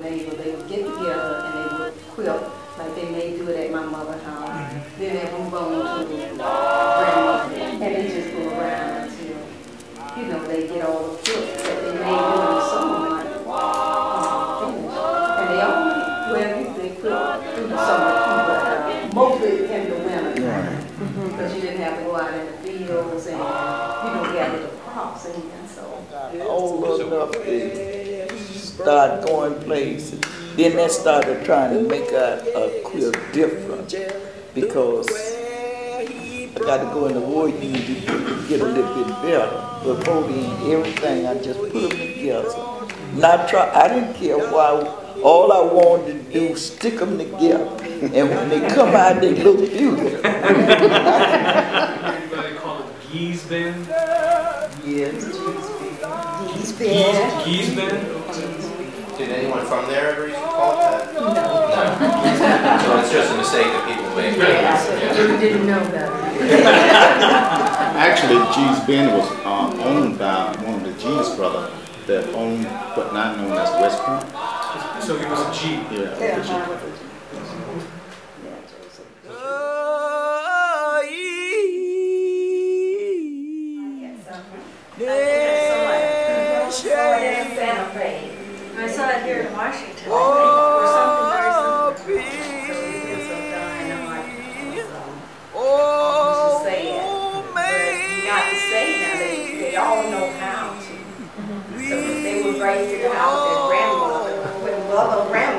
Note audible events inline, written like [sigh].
They would, they would get together and they would quilt, like they may do it at my mother's house. Then they move on to grandmother, and they just go around until, you know, they get all the quilts that they made during the summer months, uh, finished. And they only, well, they quilt through the summer too, but uh, mostly in the winter. Because you didn't have to go out in the fields and, you know, gather the crops and, and so. old enough to start going places. Then they started trying to make a, a quilt different because I got to go in the war union to get a little bit better. Before then, everything I just put them together. Not try. I didn't care why. All I wanted to do was stick them together, and when they come out, they look beautiful. Anybody call it Geese Bend? Yes. He's been. Geese Bend? Did anyone from there ever used to call it that? No. [laughs] So it's just a mistake that people make. Yeah, you didn't know that. [laughs] Actually, Gee's Bend was uh, owned by one of the Gee's brother that owned what not known as West Point. So he was a Gee. Yeah, Yeah, the Gee. mine was a- Yeah, Joseph. Oh, I saw it here in Washington, think, or something very similar. So it was a dynamite, to say it. But not to say now, they, they know how to. So they were raised in the house, their grandmother, when grandmother